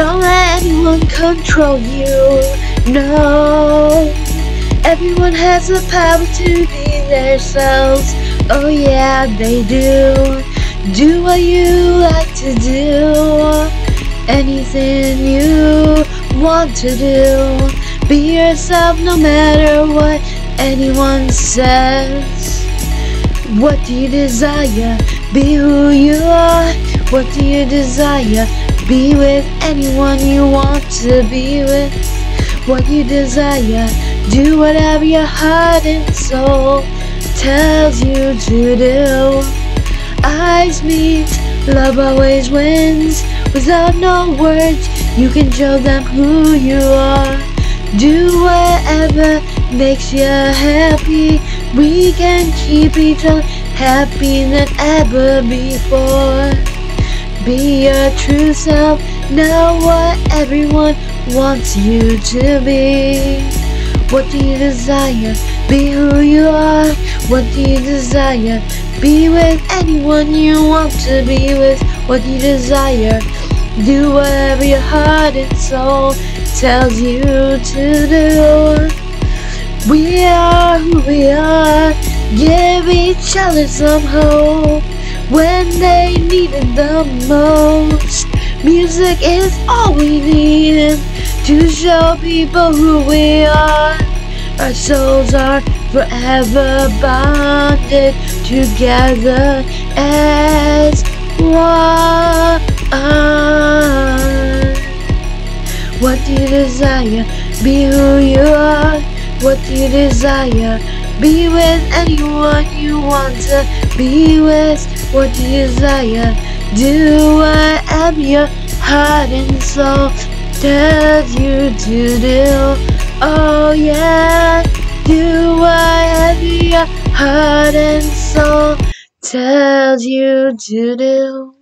Don't let anyone control you. No. Everyone has the power to be themselves. Oh yeah, they do. Do what you like to do. Anything you want to do. Be yourself no matter what anyone says. What do you desire? Be who you are. What do you desire? Be with anyone you want to be with. What you desire? Do whatever your heart and soul tells you to do. Eyes meet, love always wins. Without no words, you can show them who you are. Do whatever makes you happy. We can keep each other happy than ever before. Be your true self, know what everyone wants you to be. What do you desire? Be who you are. What do you desire? Be with anyone you want to be with. What do you desire? Do whatever your heart and soul tells you to do. We are who we are. Give each other some hope when they need it the most. Music is all we need to show people who we are. Our souls are forever bonded together as one. What you desire? Be who you are. What do you desire? Be with anyone you want to be with. What you desire? Do whatever your heart and soul tells you to do. Oh yeah, do whatever your heart and soul tells you to do.